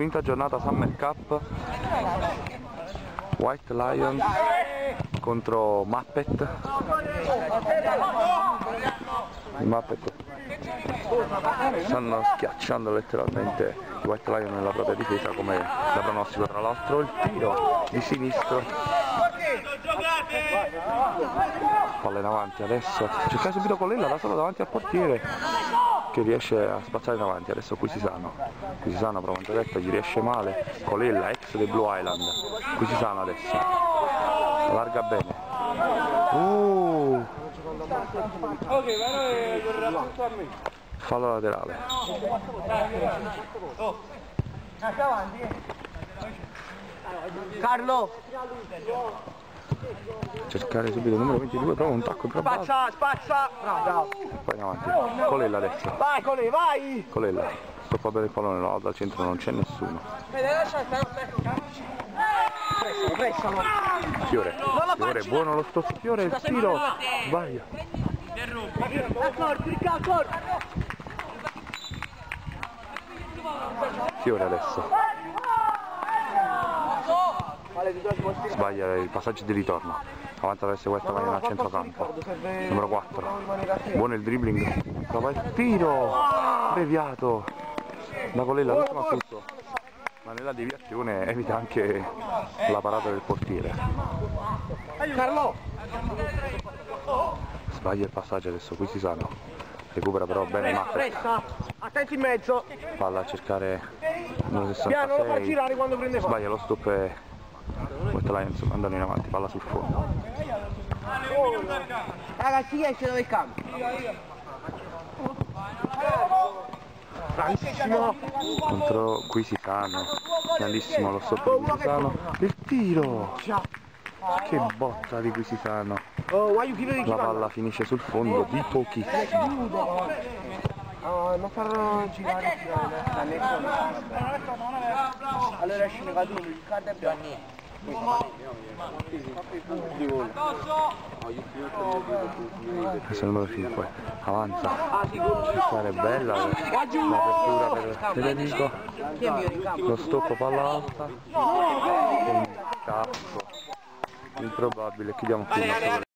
quinta giornata Summer Cup. White Lion contro Muppet. I Muppet. Stanno schiacciando letteralmente i White Lion nella propria difesa come da pronostico tra l'altro il tiro di sinistro. Palla in avanti adesso. Cerca subito Colella da solo davanti al portiere che riesce a spazzare in avanti adesso qui si sanno qui si sanno quanto detto gli riesce male Colella ex dei Blue Island. Qui si sanno adesso. Allarga bene. Uh. fallo laterale. Carlo! Cercare subito il numero 22 prova un tacco basso. Spazza, spazza! Bravo! poi in avanti. Colella adesso. Vai Cole, vai! Colella. Stoppa per il pallone no, dal centro non c'è nessuno! Fiore Fiore buono lo stop Fiore il tiro. sbaglia accordo! Fiore adesso sbaglia il passaggio di ritorno. Avanza verso questa maniera a centrocampo. numero 4 buono il dribbling. Prova il tiro. Deviato. Da Colella l'ultimo tutto ma nella deviazione evita anche la parata del portiere. Carlo! sbaglia il passaggio adesso qui si sanno recupera però bene pressa! Attenti in mezzo! palla a cercare numero Piano, lo fa 66 girare quando prende fallo. sbaglia lo stop e White Lions andano in avanti palla sul fondo. Ragazzi, esce dove il campo? Bravissimo! contro qui si sanno grandissimo lo stop di Quisisano il tiro! Che botta di Quisisano Oh, la palla finisce sul fondo di pochissimo. Ah, non farò girare Allora esce ne caduto, il card è Gianni. Questo è il numero 5 avanza. È bella l'apertura per Federico? Lo stop palla alta. Un cazzo. Improbabile. Chiudiamo qui